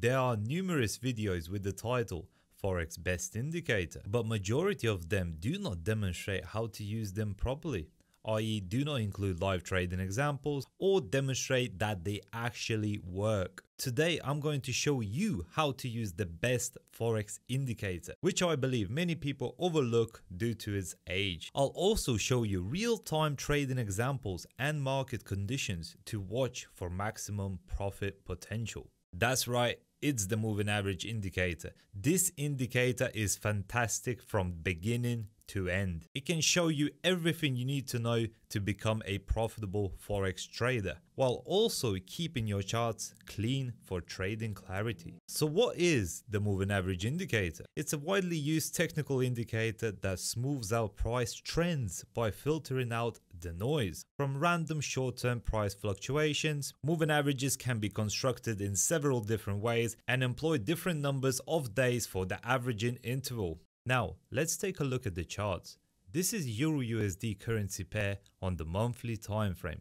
There are numerous videos with the title Forex Best Indicator, but majority of them do not demonstrate how to use them properly i.e. do not include live trading examples or demonstrate that they actually work. Today I'm going to show you how to use the best forex indicator, which I believe many people overlook due to its age. I'll also show you real-time trading examples and market conditions to watch for maximum profit potential. That's right, it's the moving average indicator. This indicator is fantastic from beginning to end. It can show you everything you need to know to become a profitable forex trader while also keeping your charts clean for trading clarity. So what is the moving average indicator? It's a widely used technical indicator that smooths out price trends by filtering out the noise. From random short-term price fluctuations, moving averages can be constructed in several different ways and employ different numbers of days for the averaging interval. Now, let's take a look at the charts. This is Euro USD currency pair on the monthly time frame.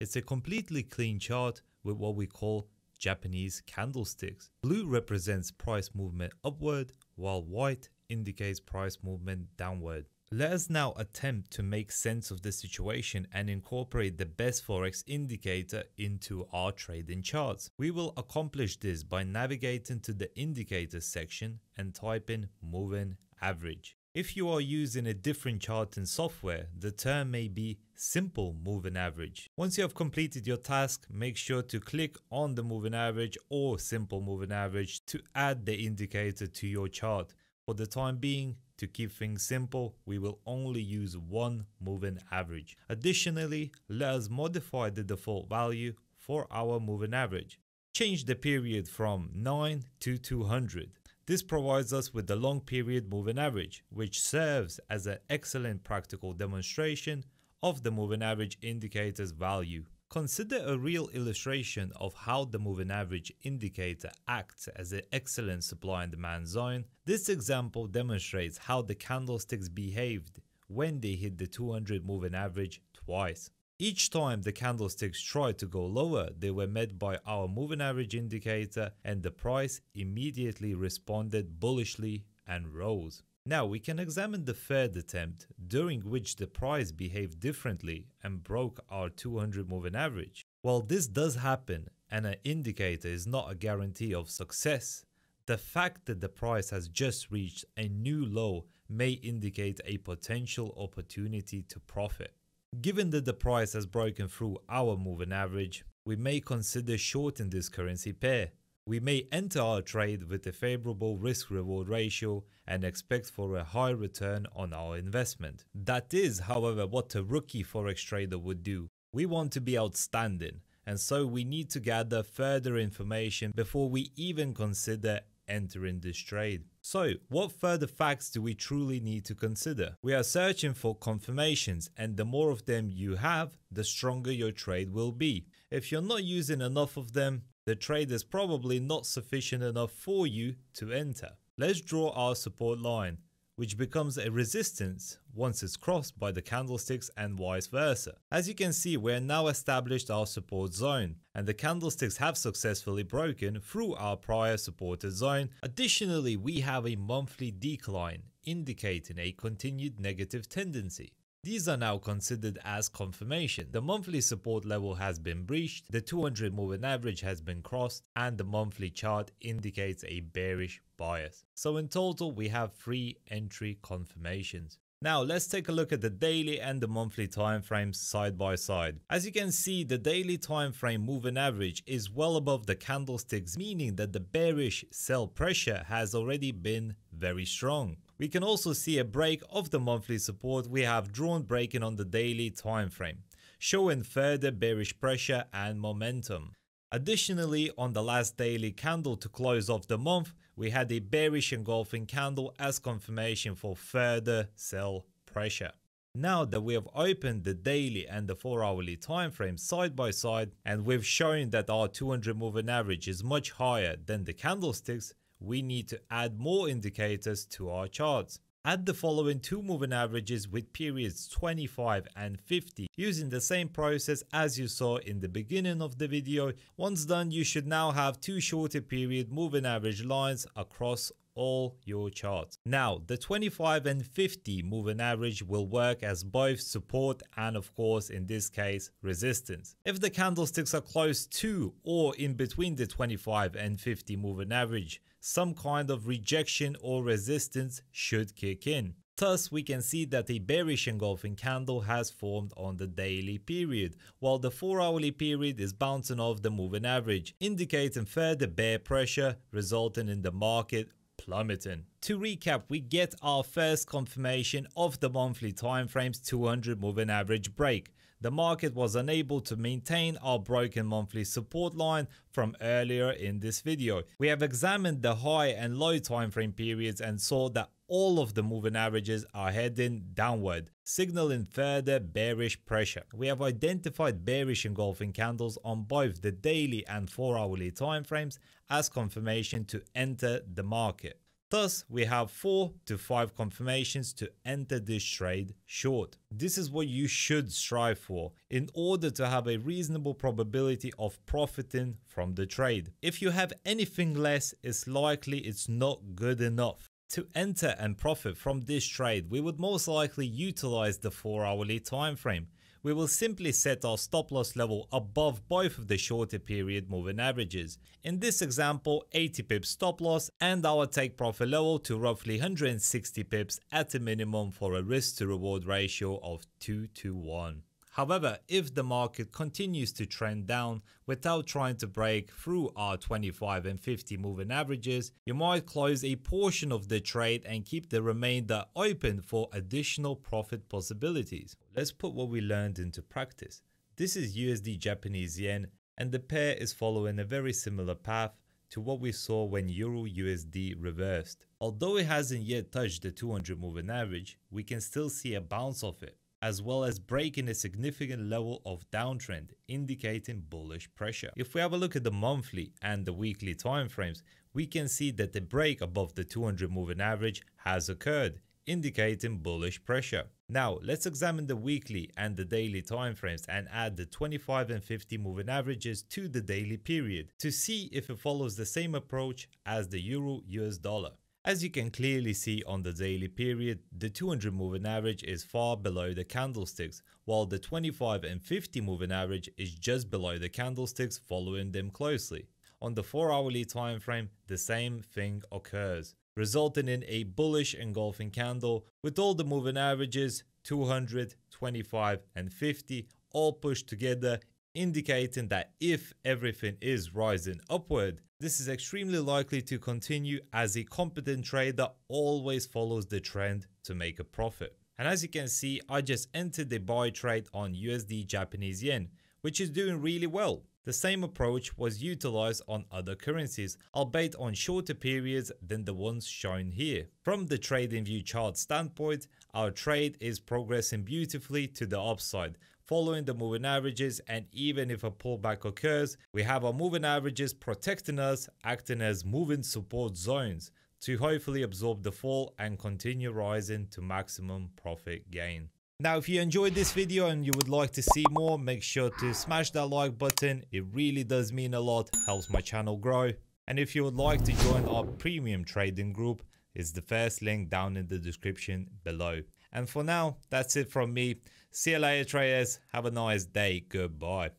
It's a completely clean chart with what we call Japanese candlesticks. Blue represents price movement upward while white indicates price movement downward. Let us now attempt to make sense of the situation and incorporate the best forex indicator into our trading charts. We will accomplish this by navigating to the indicators section and typing moving average. If you are using a different charting software, the term may be simple moving average. Once you have completed your task, make sure to click on the moving average or simple moving average to add the indicator to your chart. For the time being, to keep things simple, we will only use one moving average. Additionally, let us modify the default value for our moving average. Change the period from 9 to 200. This provides us with the long period moving average, which serves as an excellent practical demonstration of the moving average indicator's value. Consider a real illustration of how the moving average indicator acts as an excellent supply and demand zone. This example demonstrates how the candlesticks behaved when they hit the 200 moving average twice. Each time the candlesticks tried to go lower, they were met by our moving average indicator and the price immediately responded bullishly and rose. Now we can examine the third attempt, during which the price behaved differently and broke our 200 moving average. While this does happen and an indicator is not a guarantee of success, the fact that the price has just reached a new low may indicate a potential opportunity to profit. Given that the price has broken through our moving average, we may consider shorting this currency pair. We may enter our trade with a favorable risk reward ratio and expect for a high return on our investment. That is, however, what a rookie forex trader would do. We want to be outstanding and so we need to gather further information before we even consider entering this trade. So, what further facts do we truly need to consider? We are searching for confirmations and the more of them you have, the stronger your trade will be. If you're not using enough of them, the trade is probably not sufficient enough for you to enter. Let's draw our support line which becomes a resistance once it's crossed by the candlesticks and vice versa. As you can see, we have now established our support zone, and the candlesticks have successfully broken through our prior supported zone. Additionally, we have a monthly decline, indicating a continued negative tendency. These are now considered as confirmation. The monthly support level has been breached, the 200 moving average has been crossed, and the monthly chart indicates a bearish bias. So in total, we have three entry confirmations. Now let's take a look at the daily and the monthly time frames side by side. As you can see, the daily time frame moving average is well above the candlesticks, meaning that the bearish sell pressure has already been very strong. We can also see a break of the monthly support we have drawn breaking on the daily time frame, showing further bearish pressure and momentum. Additionally, on the last daily candle to close off the month, we had a bearish engulfing candle as confirmation for further sell pressure. Now that we have opened the daily and the 4 hourly time frame side by side and we've shown that our 200 moving average is much higher than the candlesticks, we need to add more indicators to our charts. Add the following two moving averages with periods 25 and 50 using the same process as you saw in the beginning of the video. Once done, you should now have two shorter period moving average lines across all your charts. Now, the 25 and 50 moving average will work as both support and of course in this case resistance. If the candlesticks are close to or in between the 25 and 50 moving average, some kind of rejection or resistance should kick in. Thus, we can see that a bearish engulfing candle has formed on the daily period, while the 4 hourly period is bouncing off the moving average, indicating further bear pressure resulting in the market plummeting. To recap, we get our first confirmation of the monthly timeframes 200 moving average break. The market was unable to maintain our broken monthly support line from earlier in this video. We have examined the high and low time frame periods and saw that all of the moving averages are heading downward, signaling further bearish pressure. We have identified bearish engulfing candles on both the daily and 4 hourly timeframes as confirmation to enter the market. Thus, we have 4 to 5 confirmations to enter this trade short. This is what you should strive for in order to have a reasonable probability of profiting from the trade. If you have anything less, it's likely it's not good enough. To enter and profit from this trade, we would most likely utilize the 4 hourly time frame. We will simply set our stop loss level above both of the shorter period moving averages. In this example, 80 pips stop loss and our take profit level to roughly 160 pips at a minimum for a risk to reward ratio of 2 to 1. However, if the market continues to trend down without trying to break through our 25 and 50 moving averages, you might close a portion of the trade and keep the remainder open for additional profit possibilities. Let's put what we learned into practice. This is USD Japanese Yen and the pair is following a very similar path to what we saw when Euro USD reversed. Although it hasn't yet touched the 200 moving average, we can still see a bounce off it as well as breaking a significant level of downtrend, indicating bullish pressure. If we have a look at the monthly and the weekly timeframes, we can see that the break above the 200 moving average has occurred, indicating bullish pressure. Now, let's examine the weekly and the daily timeframes and add the 25 and 50 moving averages to the daily period to see if it follows the same approach as the Euro US dollar. As you can clearly see on the daily period, the 200 moving average is far below the candlesticks, while the 25 and 50 moving average is just below the candlesticks following them closely. On the 4 hourly time frame, the same thing occurs, resulting in a bullish engulfing candle with all the moving averages 200, 25 and 50 all pushed together indicating that if everything is rising upward, this is extremely likely to continue as a competent trader always follows the trend to make a profit. And as you can see, I just entered the buy trade on USD Japanese Yen, which is doing really well. The same approach was utilized on other currencies, albeit on shorter periods than the ones shown here. From the TradingView chart standpoint, our trade is progressing beautifully to the upside, following the moving averages and even if a pullback occurs, we have our moving averages protecting us, acting as moving support zones to hopefully absorb the fall and continue rising to maximum profit gain. Now, if you enjoyed this video and you would like to see more, make sure to smash that like button. It really does mean a lot, helps my channel grow. And if you would like to join our premium trading group, it's the first link down in the description below. And for now, that's it from me. See you later, traders. Have a nice day. Goodbye.